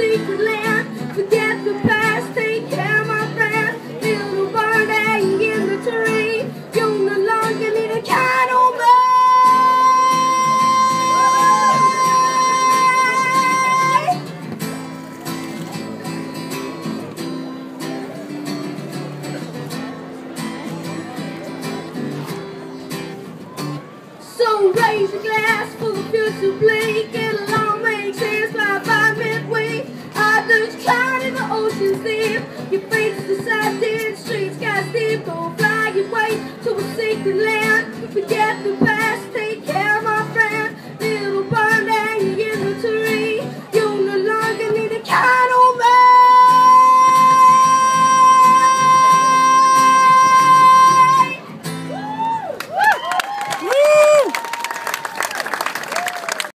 secret land. Forget the past, take care, my friend. Feel the burning in the tree. You no longer need a candle. So raise a glass for the future Drown in the ocean's deep. Your fate's decided, streets got steep. Go fly your way to a secret land. Forget the past.